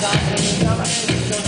Something coming,